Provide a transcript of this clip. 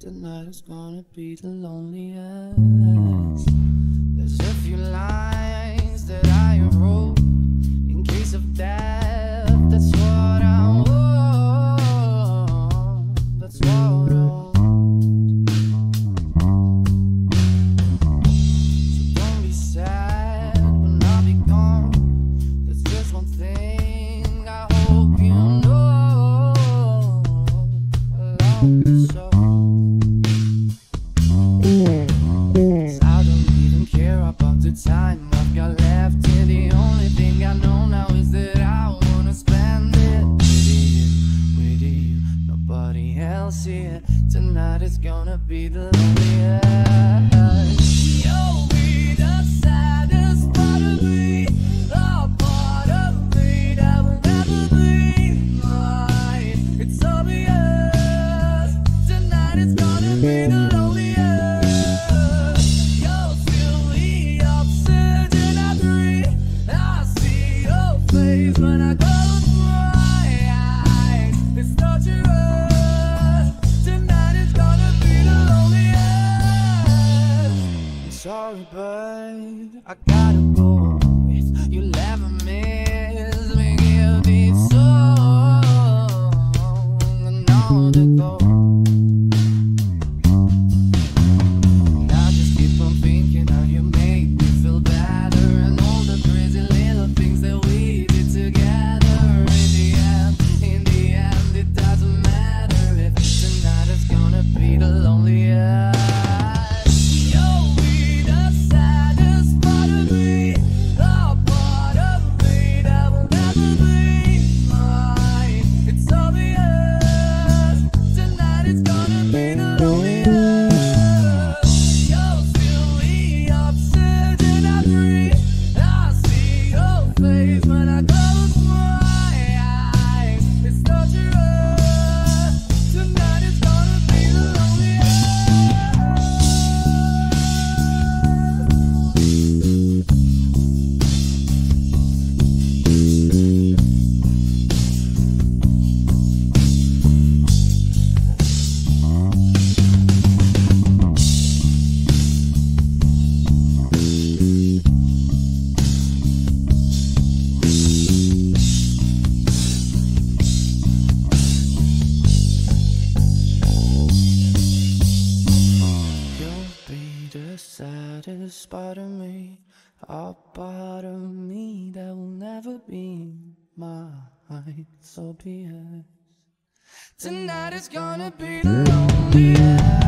Tonight is gonna be the loneliest. Hmm. There's a few lines that I wrote in case of death. That's what I want. That's what I want. So don't be sad when I be gone. There's just one thing Is gonna be the loneliest. You'll be the saddest part of me, a part of me that will never be mine. It's. Tonight is gonna be the loneliest. Silly, obsession I see your face when I close sorry, but I gotta go. Saddest part of me, a part of me that will never be mine. So be it. Tonight is gonna be the loneliest.